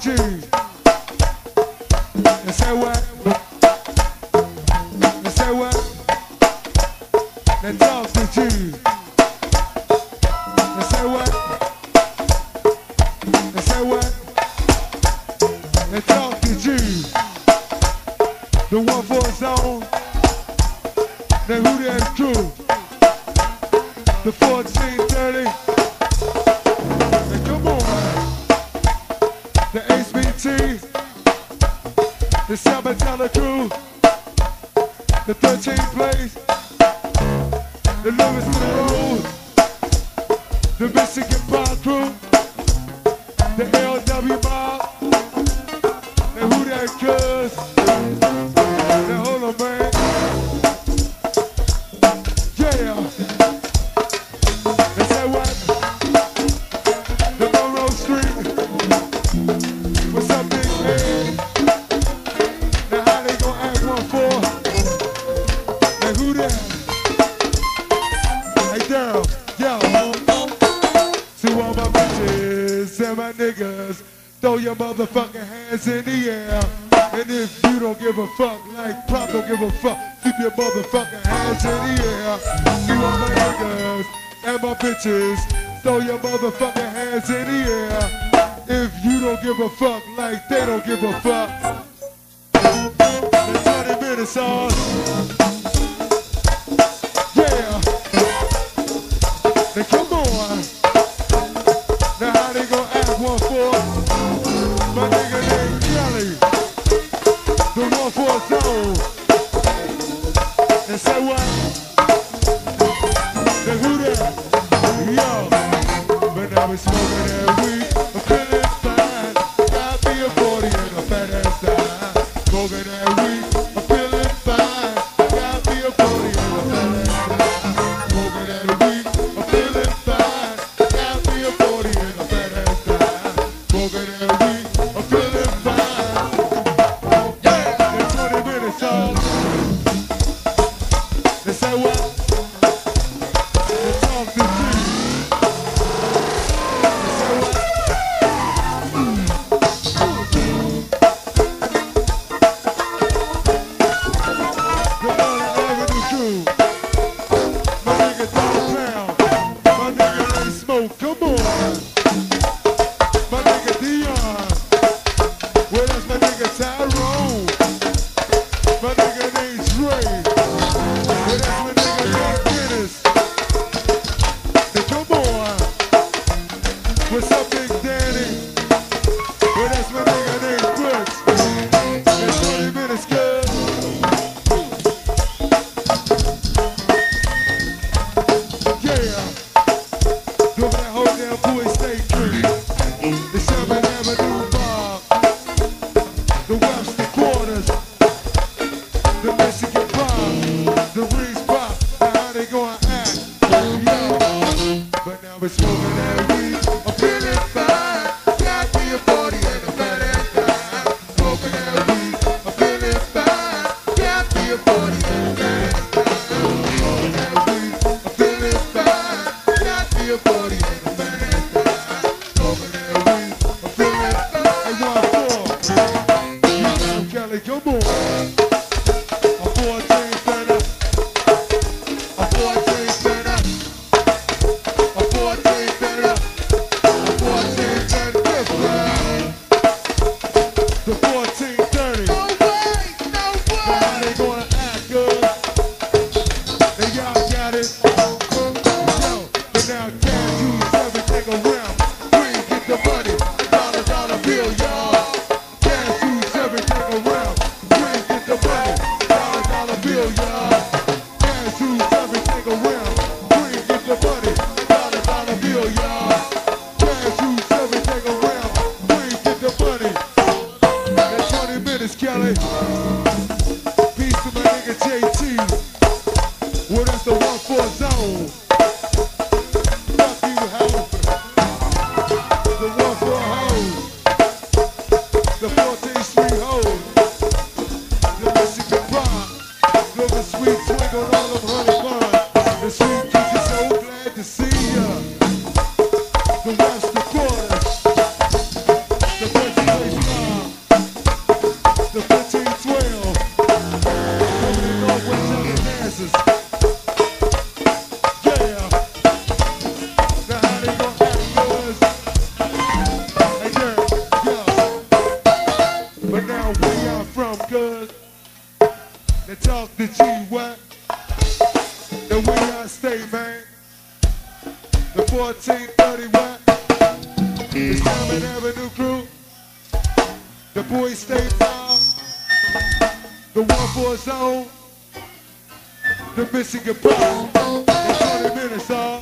G. Say what? You say what? Then talk to G. You say what? Say what? Talk to G. The one voice on. Then who? The 1430. the HBT, the Sabatella crew, the 13th place, the Lewis to the Road, the Michigan Pod crew, the LW Bar. my niggas. Throw your motherfucking hands in the air. And if you don't give a fuck, like Pop don't give a fuck, keep your motherfucking hands in the air. You are my niggas and my bitches. Throw your motherfucking hands in the air. If you don't give a fuck, like they don't give a fuck. 20 minutes on. Esewa, the hoodie, yo, but smoking that weed. Oh. The boys stay proud. The one for a zone. The Michigan ball. That's all that matters, all.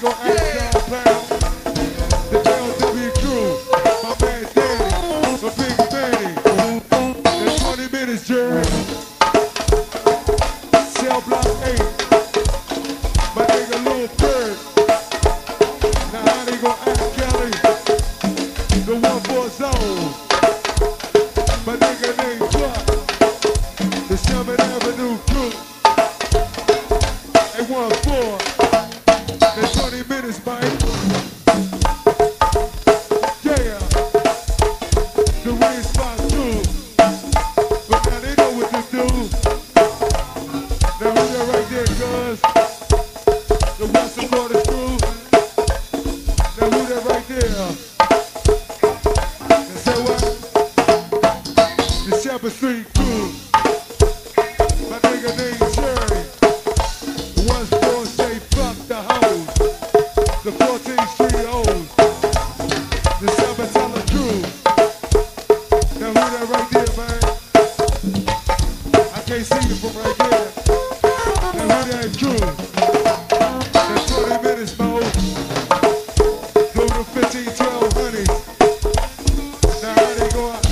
gonna ask. the 14 Street O's, the Seven Crew. Now who that right there, man? I can't see you from right. Now who that minutes. Go to 15, 12, honey. Now how they go?